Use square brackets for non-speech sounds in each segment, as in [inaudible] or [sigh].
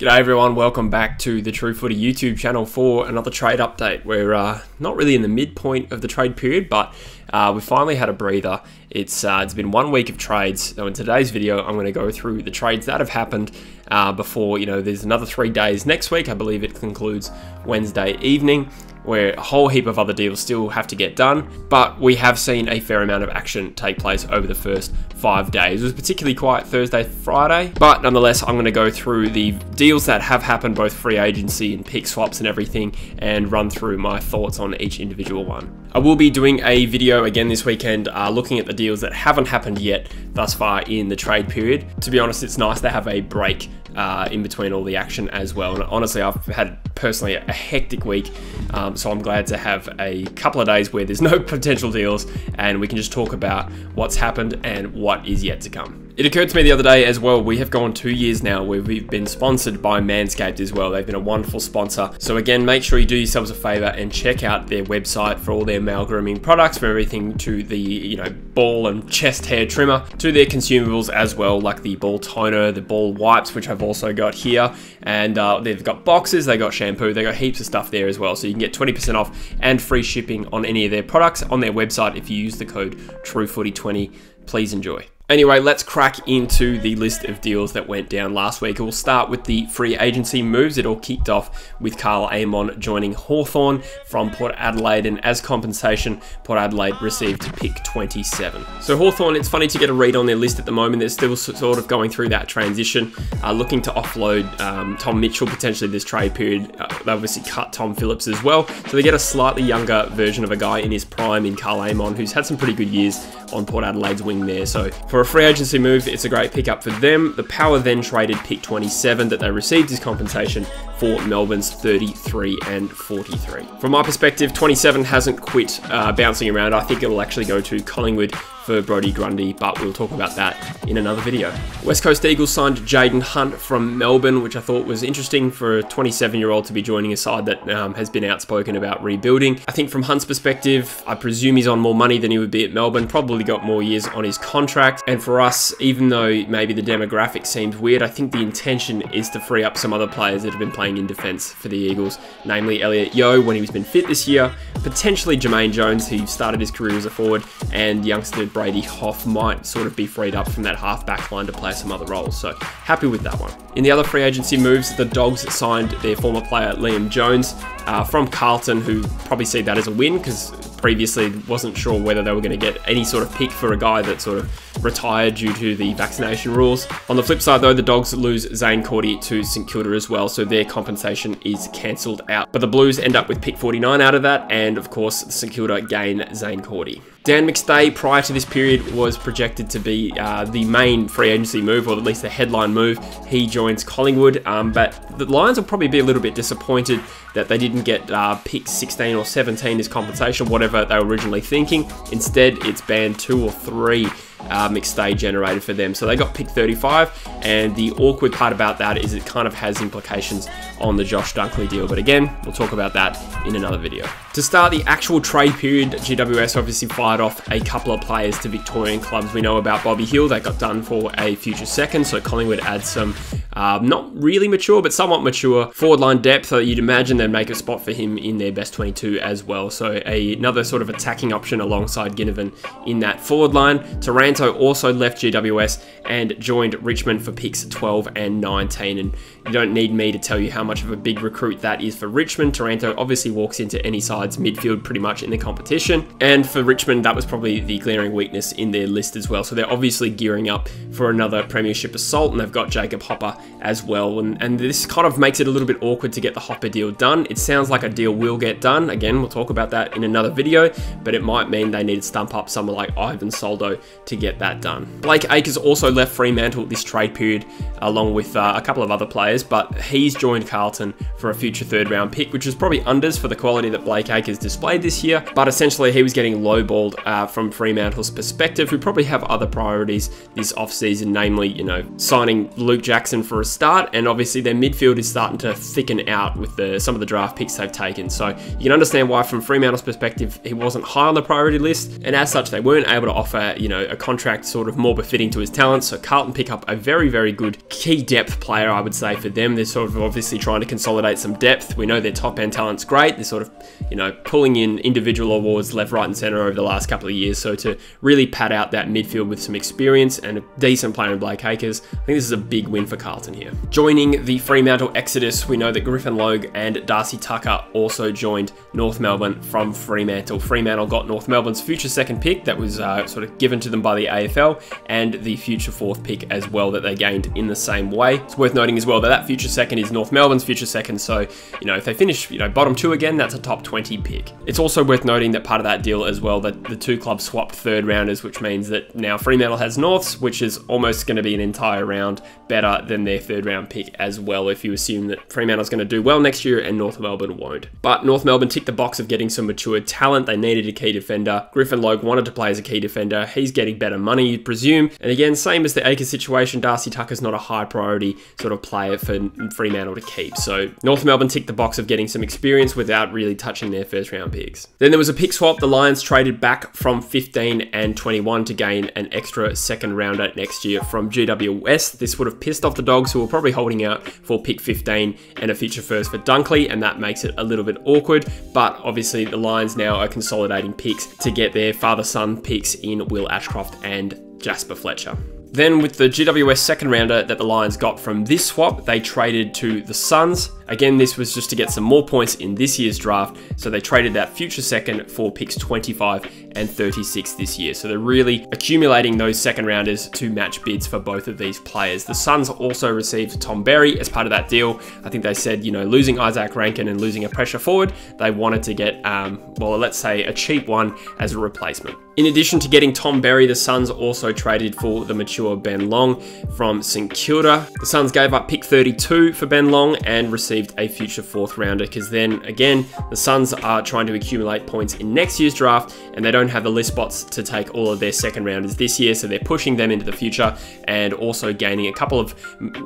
G'day everyone, welcome back to the True Footy YouTube channel for another trade update. We're uh, not really in the midpoint of the trade period, but uh, we finally had a breather. It's uh, It's been one week of trades, so in today's video I'm going to go through the trades that have happened uh, before, you know, there's another three days next week. I believe it concludes Wednesday evening where a whole heap of other deals still have to get done, but we have seen a fair amount of action take place over the first five days. It was particularly quiet Thursday, Friday, but nonetheless, I'm going to go through the deals that have happened, both free agency and pick swaps and everything, and run through my thoughts on each individual one. I will be doing a video again this weekend uh, looking at the deals that haven't happened yet thus far in the trade period. To be honest, it's nice to have a break uh, in between all the action as well. And honestly, I've had personally a hectic week, um, so I'm glad to have a couple of days where there's no [laughs] potential deals and we can just talk about what's happened and what is yet to come. It occurred to me the other day as well, we have gone two years now where we've been sponsored by Manscaped as well. They've been a wonderful sponsor. So again, make sure you do yourselves a favor and check out their website for all their male grooming products, from everything to the, you know, ball and chest hair trimmer, to their consumables as well, like the ball toner, the ball wipes, which I've also got here. And uh, they've got boxes, they got shampoo, they got heaps of stuff there as well. So you can get 20% off and free shipping on any of their products on their website if you use the code TrueFooty20. Please enjoy. Anyway, let's crack into the list of deals that went down last week. We'll start with the free agency moves. It all kicked off with Karl Amon joining Hawthorn from Port Adelaide, and as compensation, Port Adelaide received pick 27. So Hawthorn, it's funny to get a read on their list at the moment. They're still sort of going through that transition, uh, looking to offload um, Tom Mitchell potentially this trade period. Uh, they obviously cut Tom Phillips as well, so they get a slightly younger version of a guy in his prime in Karl Amon, who's had some pretty good years on Port Adelaide's wing there. So for a free agency move, it's a great pickup for them. The Power then traded pick 27 that they received as compensation for Melbourne's 33 and 43. From my perspective, 27 hasn't quit uh, bouncing around. I think it'll actually go to Collingwood for Brodie Grundy, but we'll talk about that in another video. West Coast Eagles signed Jayden Hunt from Melbourne, which I thought was interesting for a 27-year-old to be joining a side that um, has been outspoken about rebuilding. I think from Hunt's perspective, I presume he's on more money than he would be at Melbourne, probably got more years on his contract. And for us, even though maybe the demographic seems weird, I think the intention is to free up some other players that have been playing in defence for the Eagles, namely Elliot Yeo when he's been fit this year, potentially Jamaine Jones, who started his career as a forward, and youngster Brady Hough might sort of be freed up from that half back line to play some other roles. So happy with that one. In the other free agency moves, the Dogs signed their former player Liam Jones uh, from Carlton, who probably see that as a win because previously wasn't sure whether they were going to get any sort of pick for a guy that sort of retired due to the vaccination rules. On the flip side though, the Dogs lose Zaine Cordy to St Kilda as well, so their compensation is cancelled out. But the Blues end up with pick 49 out of that, and of course St Kilda gain Zaine Cordy. Dan McStay, prior to this period, was projected to be uh, the main free agency move, or at least the headline move. He joins Collingwood, um, but the Lions will probably be a little bit disappointed that they didn't get uh, pick 16 or 17 as compensation, whatever they were originally thinking. Instead, it's band two or three uh, McStay generated for them. So they got pick 35, and the awkward part about that is it kind of has implications on the Josh Dunkley deal. But again, we'll talk about that in another video. To start the actual trade period, GWS obviously fired off a couple of players to Victorian clubs. We know about Bobby Hill, that got done for a future second, so Collingwood adds some uh, not really mature, but somewhat mature forward line depth. So you'd imagine they'd make a spot for him in their best 22 as well. So a, another sort of attacking option alongside Ginnivan in that forward line. Taranto also left GWS and joined Richmond for picks 12 and 19. And you don't need me to tell you how much of a big recruit that is for Richmond. Taranto obviously walks into any side's midfield pretty much in the competition. And for Richmond, that was probably the glaring weakness in their list as well. So they're obviously gearing up for another Premiership assault, and they've got Jacob Hopper as well. And, and this kind of makes it a little bit awkward to get the Hopper deal done. It sounds like a deal will get done. Again, we'll talk about that in another video, but it might mean they need to stump up someone like Ivan Soldo to get that done. Blake Acres also left Fremantle this trade period, along with uh, a couple of other players, but he's joined Carlton for a future third round pick, which is probably unders for the quality that Blake Acres displayed this year. But essentially, he was getting lowballed uh, from Fremantle's perspective, who probably have other priorities this offseason, namely, you know, signing Luke Jackson for a start, and obviously their midfield is starting to thicken out with the, some of the draft picks they've taken. So you can understand why, from Fremantle's perspective, he wasn't high on the priority list, and as such, they weren't able to offer, you know, a contract sort of more befitting to his talents. So Carlton pick up a very, very good key depth player, I would say, for them. They're sort of obviously trying to consolidate some depth. We know their top end talent's great. They're sort of, you know, pulling in individual awards left, right, and centre over the last couple of years. So to really pad out that midfield with some experience and a decent player in Blake Acres, I think this is a big win for Carlton here. Joining the Fremantle Exodus, we know that Griffin Logue and Darcy Tucker also joined North Melbourne from Fremantle. Fremantle got North Melbourne's future second pick that was uh, sort of given to them by the AFL and the future fourth pick as well that they gained in the same way. It's worth noting as well that that future second is North Melbourne's future second. So, you know, if they finish, you know, bottom two again, that's a top 20 pick. It's also worth noting that part of that deal as well that the two clubs swapped third rounders, which means that now Fremantle has Norths, which is almost going to be an entire round better than their third round pick as well if you assume that Fremantle's going to do well next year and North Melbourne won't. But North Melbourne ticked the box of getting some mature talent. They needed a key defender. Griffin Logue wanted to play as a key defender. He's getting better money, you'd presume. And again, same as the Acres situation, Darcy Tucker's not a high priority sort of player for Fremantle to keep. So North Melbourne ticked the box of getting some experience without really touching their first round picks. Then there was a pick swap. The Lions traded back from 15 and 21 to gain an extra second rounder next year from GWS. This would have pissed off the Dogs, who were probably holding out for pick 15 and a future first for Dunkley, and that makes it a little bit awkward. But obviously, the Lions now are consolidating picks to get their father son picks in Will Ashcroft and Jasper Fletcher. Then with the GWS second rounder that the Lions got from this swap, they traded to the Suns. Again, this was just to get some more points in this year's draft, so they traded that future second for picks 25 and 36 this year. So they're really accumulating those second rounders to match bids for both of these players. The Suns also received Tom Berry as part of that deal. I think they said, you know, losing Izak Rankine and losing a pressure forward, they wanted to get, um, well, let's say a cheap one as a replacement. In addition to getting Tom Berry, the Suns also traded for the mature Ben Long from St Kilda. The Suns gave up pick 32 for Ben Long and received a future fourth rounder because then again, the Suns are trying to accumulate points in next year's draft and they don't have the list spots to take all of their second rounders this year, so they're pushing them into the future and also gaining a couple of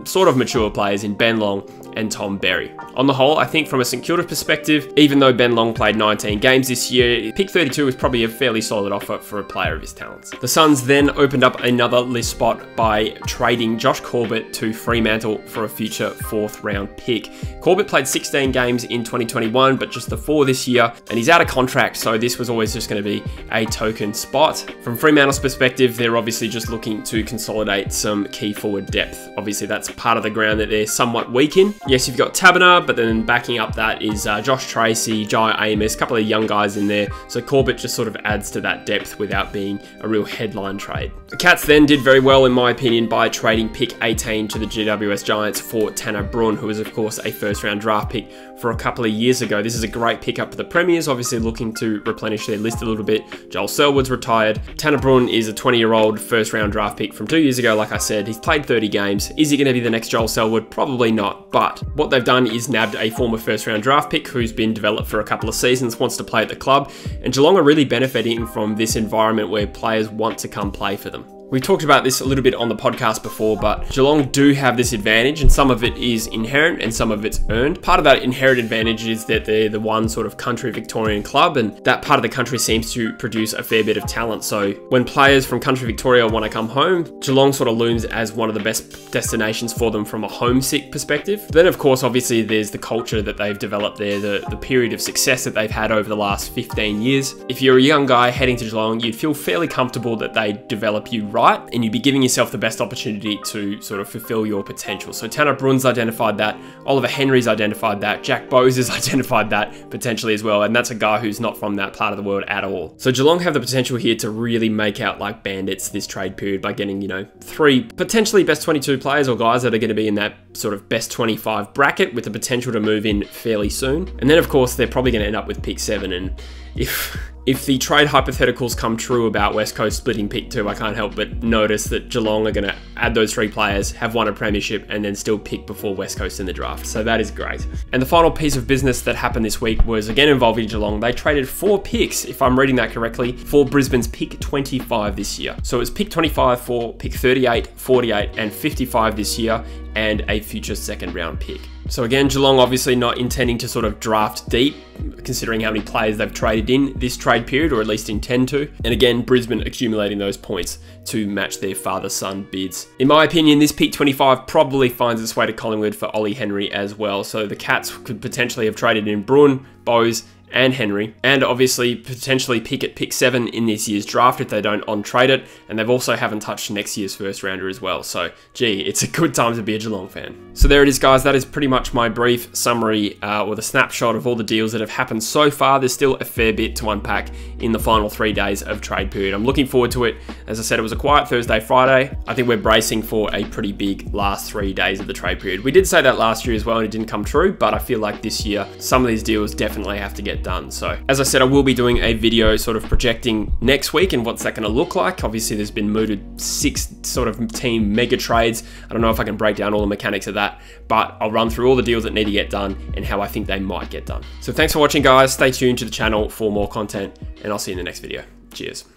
sort of mature players in Ben Long and Tom Berry. On the whole, I think from a St Kilda perspective, even though Ben Long played 19 games this year, pick 32 is probably a fairly solid offer for a player of his talents. The Suns then opened up another list spot by trading Josh Corbett to Fremantle for a future fourth round pick. Corbett played 16 games in 2021, but just the four this year, and he's out of contract, so this was always just going to be a token spot. From Fremantle's perspective, they're obviously just looking to consolidate some key forward depth. Obviously, that's part of the ground that they're somewhat weak in. Yes, you've got Taberner, but then backing up that is uh, Josh Treacy, Jye Amiss, a couple of young guys in there, so Corbett just sort of adds to that depth without being a real headline trade. The Cats then did very well, in my opinion, by trading pick 18 to the GWS Giants for Tanner Bruhn, who was, of course, a first round draft pick for a couple of years ago. This is a great pickup for the Premiers, obviously looking to replenish their list a little bit. Joel Selwood's retired. Tanner Bruhn is a 20 year old first round draft pick from two years ago, like I said. He's played 30 games. Is he going to be the next Joel Selwood? Probably not. But what they've done is nabbed a former first round draft pick who's been developed for a couple of seasons, wants to play at the club. And Geelong are really benefiting from this environment where players want to come play for them. We talked about this a little bit on the podcast before, but Geelong do have this advantage, and some of it is inherent and some of it's earned. Part of that inherent advantage is that they're the one sort of country Victorian club, and that part of the country seems to produce a fair bit of talent. So when players from country Victoria want to come home, Geelong sort of looms as one of the best destinations for them from a homesick perspective. Then, of course, obviously, there's the culture that they've developed there, the, the period of success that they've had over the last 15 years. If you're a young guy heading to Geelong, you'd feel fairly comfortable that they develop you right and you'd be giving yourself the best opportunity to sort of fulfill your potential. So Tanner Bruhn's identified that, Oliver Henry's identified that, Jack Bowes has [laughs] identified that potentially as well, and that's a guy who's not from that part of the world at all. So Geelong have the potential here to really make out like bandits this trade period by getting, you know, three potentially best 22 players or guys that are going to be in that sort of best 25 bracket with the potential to move in fairly soon. And then of course they're probably going to end up with pick seven and if [laughs] if the trade hypotheticals come true about West Coast splitting pick two, I can't help but notice that Geelong are going to add those three players, have won a premiership, and then still pick before West Coast in the draft. So that is great. And the final piece of business that happened this week was again involving Geelong. They traded four picks, if I'm reading that correctly, for Brisbane's pick 25 this year. So it was pick 25 for pick 38, 48, and 55 this year and a future second round pick. So again, Geelong obviously not intending to sort of draft deep, considering how many players they've traded in this trade period, or at least intend to. And again, Brisbane accumulating those points to match their father-son bids. In my opinion, this pick 25 probably finds its way to Collingwood for Ollie Henry as well. So the Cats could potentially have traded in Bruhn, Bowes, and Henry, and obviously potentially pick at pick seven in this year's draft if they don't on trade it. And they've also haven't touched next year's first rounder as well. So, gee, it's a good time to be a Geelong fan. So there it is, guys. That is pretty much my brief summary uh, or the snapshot of all the deals that have happened so far. There's still a fair bit to unpack in the final three days of trade period. I'm looking forward to it. As I said, it was a quiet Thursday, Friday. I think we're bracing for a pretty big last three days of the trade period. We did say that last year as well, and it didn't come true. But I feel like this year, some of these deals definitely have to get done. So as I said, I will be doing a video sort of projecting next week and what's that going to look like. Obviously, there's been mooted six sort of team mega trades. I don't know if I can break down all the mechanics of that, but I'll run through all the deals that need to get done and how I think they might get done. So thanks for watching, guys. Stay tuned to the channel for more content, and I'll see you in the next video. Cheers.